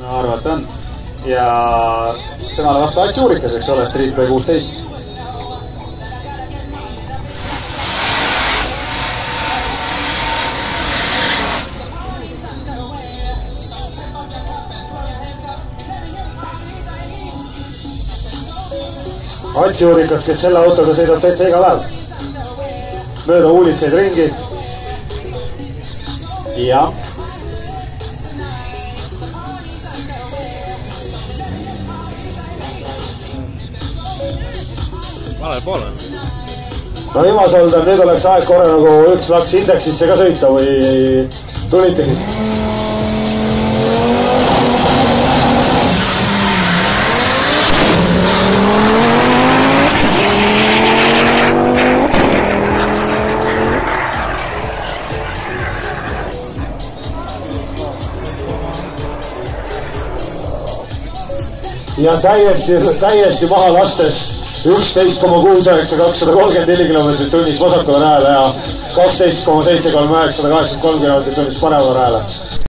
ma arvan, et on. ja temale vastu Ats Uurikas, eks ole, Street Play kuusteist. Ats Uurikas, kes selle autoga sõidab täitsa iga päev mööda huulitseid ringi. jah vale poole. no viimasel nüüd oleks aeg korra nagu üks laks indeksisse ka sõita või tulitegi? ja täiesti, täiesti maha lastes üksteist koma kuus üheksa, kakssada kolmkümmend neli kilomeetrit tunnis vasakule rajale ja kaksteist koma seitse kolm üheksa, sada kaheksakümmend kolm kilomeetrit tunnis paremale rajale